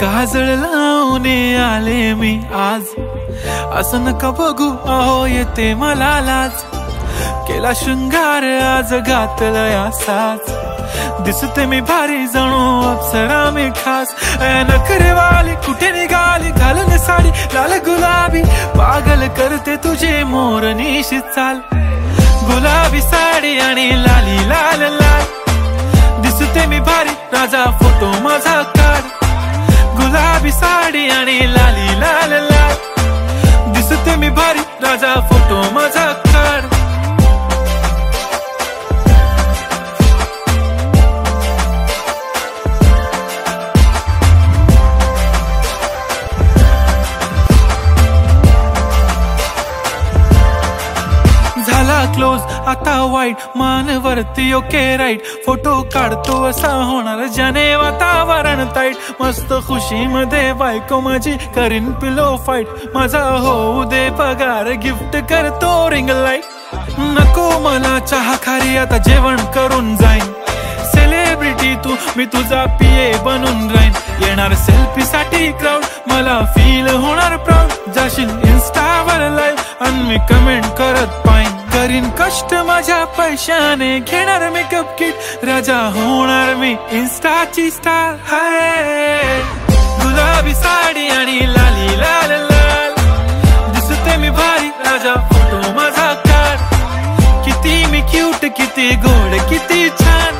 काजळ लावणे आले मी आज. असं नका बघू अहो येते मला लाज. केला शृंगार आज घातलं असाच. दिसते मी भारी जणू अप्सरा मी खास. नखरेवाली कुठे निघाली? घालून साडी लाल गुलाबी. पागल करते तुझे मोर निशी चाल. गुलाबी साडी आणि लाली लाल लाल. दिसते मी भारी राजा फोटो माझा साडी आणि लाली लाल लाल. दिसते मी भारी राजा फोटो माझा काढ झाला क्लोज आता वाईट मान वरती ओके राईट फोटो काढतो असा होणार ज्याने वातावरण ताईट मस्त खुशी मध्ये बायको माझी करीन पिलो फाईट माझा होऊ दे पगार गिफ्ट करतो रिंग लाइट नको मला चहा खारी आता जेवण करून जाईन. सेलिब्रिटी तू मी तुझा पिये बनून राहीन. येणार सेल्फी साठी क्राऊड मला फील होणार प्राऊड जाशील इन्स्टावर लाईव्ह आणि मी कमेंट करत पाहिन करीन कष्ट माझ्या पैशाने. घेणार मेकअप किट राजा होणार मी इन्स्टाची स्टार हाय. गुलाबी साडी आणि लाली लाल लाल. दिसते मी भारी राजा फोटो माझा काढ किती मी क्यूट किती गोड किती छान.